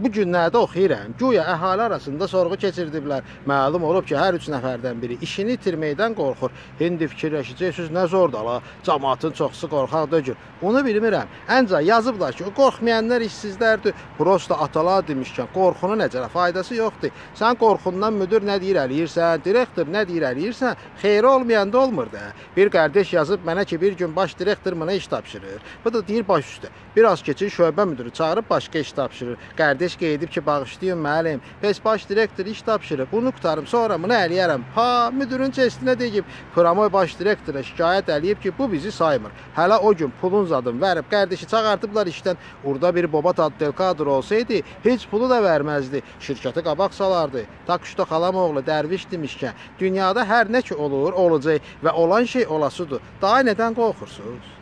bu günlərdə oxuyuram. Güya əhali arasında sorğu keçirdiblər. Məlum olub ki, hər 3 nəfərdən biri işini itirməkdən qorxur. İndi fikirləşəcəksiniz nə zordur la. Cəmaatın çoxusu qorxaq deyil. Onu bilmirəm. Əncə yazıblar ki, qorxmayanlar işsizlərdir. Prosta atalar demişkən, qorxunun necə faydası yoxdur. Sən qorxundan müdir nə deyir eləyirsən, direktor nə deyir eləyirsən, xeyri olmayanda olmur da. Bir qardaş yazıb mənə ki, bir gün baş direktor mənə iş tapşırır. Bu da deyir baş üstə. Biraz keçir şöbə müdürü çağırıb başqa iş tapşırır. Qardaş qeydib ki, bağışlayın müəllim. Pes baş direktor iş tapşırıb. Bunu qutarım, sonra bunu eləyərəm. Ha, müdürün çestinə deyib, promoy baş direktora şikayət eləyib ki, bu bizi saymır. Hələ o gün pulun zadını verib qardaşı çağırdıblar işdən. Orada bir Bobat Addel kadr olsaydı, heç pulu da verməzdi. Şirkəti qabaq salardı. Takışda xalam oğlu dərviş demişkən, dünyada hər nə ki olur, olacaq və olan şey olasıdır. Daha nədən qorxursunuz?